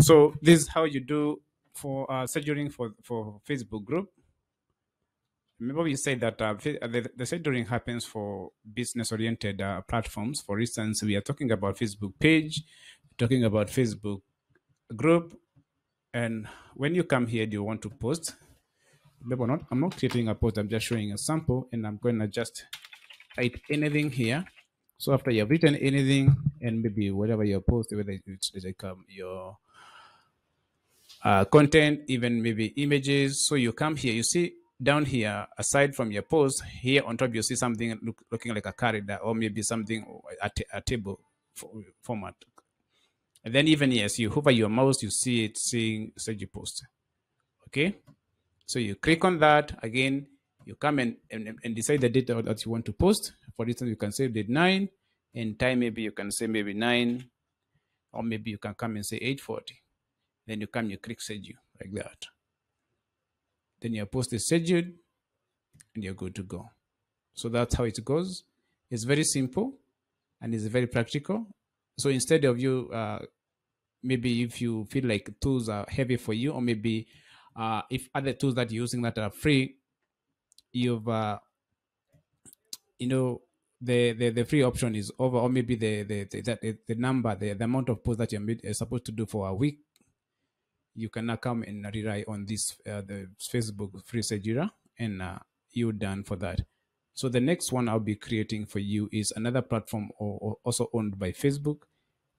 So this is how you do for uh, scheduling for for Facebook group. Remember, we said that uh, the, the scheduling happens for business-oriented uh, platforms. For instance, we are talking about Facebook page, talking about Facebook group, and when you come here, do you want to post? Remember, not I'm not creating a post. I'm just showing a sample, and I'm going to just type anything here. So after you've written anything, and maybe whatever your post, whether it's like um, your uh, content, even maybe images. So you come here, you see down here, aside from your post, here on top, you see something look, looking like a calendar or maybe something, a, a table format. And then even yes, you hover your mouse, you see it saying Sage Post. Okay. So you click on that again, you come and, and, and decide the date that you want to post. For instance, you can say date nine and time, maybe you can say maybe nine, or maybe you can come and say 840. Then you come, you click schedule like that. Then your post is scheduled and you're good to go. So that's how it goes. It's very simple and it's very practical. So instead of you, uh, maybe if you feel like tools are heavy for you, or maybe uh, if other tools that you're using that are free, you've, uh, you know, the, the the free option is over, or maybe the the the, the, the number, the, the amount of posts that you're supposed to do for a week you can now come and rely on this uh, the Facebook free scheduler and uh, you're done for that. So the next one I'll be creating for you is another platform or, or also owned by Facebook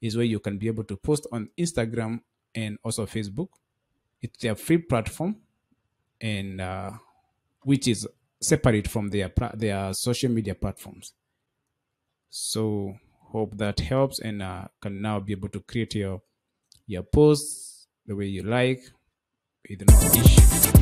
is where you can be able to post on Instagram and also Facebook. It's a free platform and uh, which is separate from their their social media platforms. So hope that helps and uh, can now be able to create your your posts the way you like with no issue